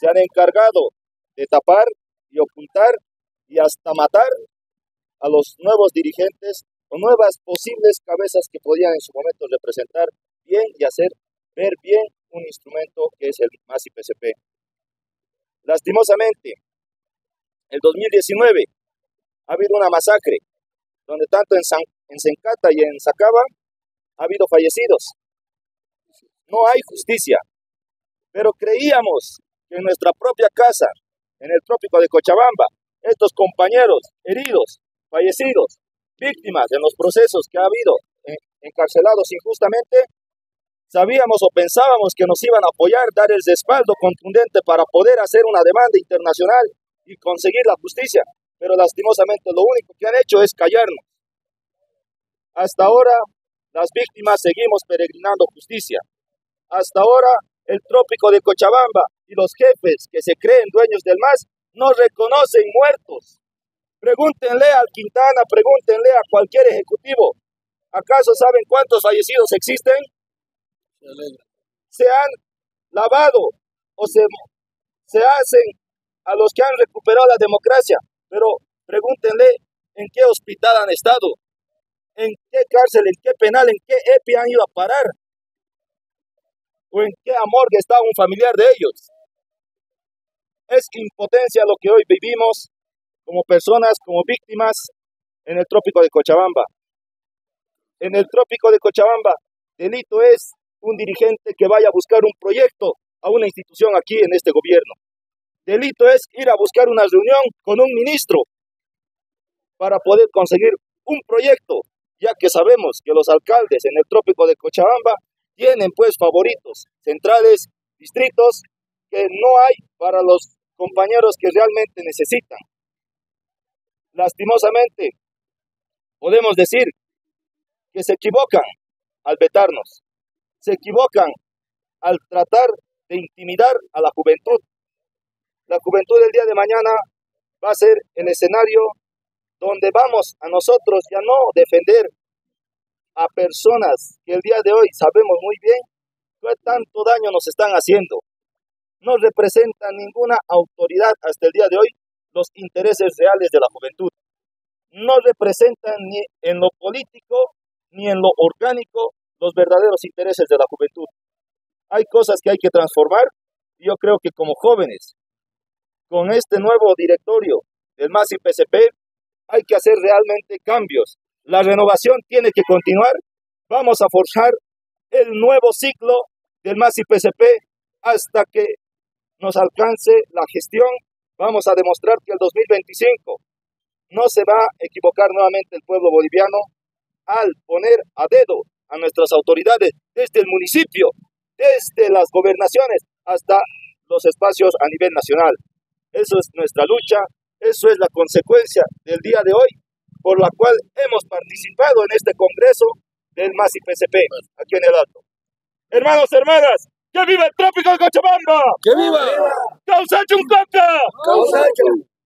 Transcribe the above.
se han encargado de tapar y ocultar y hasta matar a los nuevos dirigentes o nuevas posibles cabezas que podían en su momento representar bien y hacer ver bien un instrumento que es el MASI PCP. Lastimosamente, el 2019 ha habido una masacre donde tanto en, San, en Sencata y en Sacaba ha habido fallecidos. No hay justicia, pero creíamos en nuestra propia casa, en el trópico de Cochabamba, estos compañeros heridos, fallecidos, víctimas en los procesos que ha habido eh, encarcelados injustamente, sabíamos o pensábamos que nos iban a apoyar, dar el respaldo contundente para poder hacer una demanda internacional y conseguir la justicia. Pero lastimosamente lo único que han hecho es callarnos. Hasta ahora las víctimas seguimos peregrinando justicia. Hasta ahora el trópico de Cochabamba y los jefes que se creen dueños del MAS no reconocen muertos. Pregúntenle al Quintana, pregúntenle a cualquier ejecutivo. ¿Acaso saben cuántos fallecidos existen? Se han lavado o se, se hacen a los que han recuperado la democracia, pero pregúntenle en qué hospital han estado, en qué cárcel, en qué penal, en qué EPI han ido a parar, o en qué amor está un familiar de ellos. Es impotencia lo que hoy vivimos como personas, como víctimas en el trópico de Cochabamba. En el trópico de Cochabamba, delito es un dirigente que vaya a buscar un proyecto a una institución aquí en este gobierno. Delito es ir a buscar una reunión con un ministro para poder conseguir un proyecto, ya que sabemos que los alcaldes en el trópico de Cochabamba tienen pues favoritos, centrales, distritos que no hay para los compañeros que realmente necesitan. Lastimosamente, podemos decir que se equivocan al vetarnos, se equivocan al tratar de intimidar a la juventud. La juventud del día de mañana va a ser el escenario donde vamos a nosotros ya no defender a personas que el día de hoy sabemos muy bien qué tanto daño nos están haciendo. No representan ninguna autoridad hasta el día de hoy los intereses reales de la juventud. No representan ni en lo político ni en lo orgánico los verdaderos intereses de la juventud. Hay cosas que hay que transformar yo creo que como jóvenes, con este nuevo directorio del MASI PCP, hay que hacer realmente cambios. La renovación tiene que continuar. Vamos a forjar el nuevo ciclo del MASI PCP hasta que nos alcance la gestión Vamos a demostrar que el 2025 no se va a equivocar nuevamente el pueblo boliviano al poner a dedo a nuestras autoridades desde el municipio, desde las gobernaciones hasta los espacios a nivel nacional. Eso es nuestra lucha, eso es la consecuencia del día de hoy, por la cual hemos participado en este congreso del MASI PCP, aquí en el Alto. Hermanos, hermanas, ¡Que viva el trópico de Cochabamba! ¡Que viva! ¡Causacho un coca! ¡Causacho!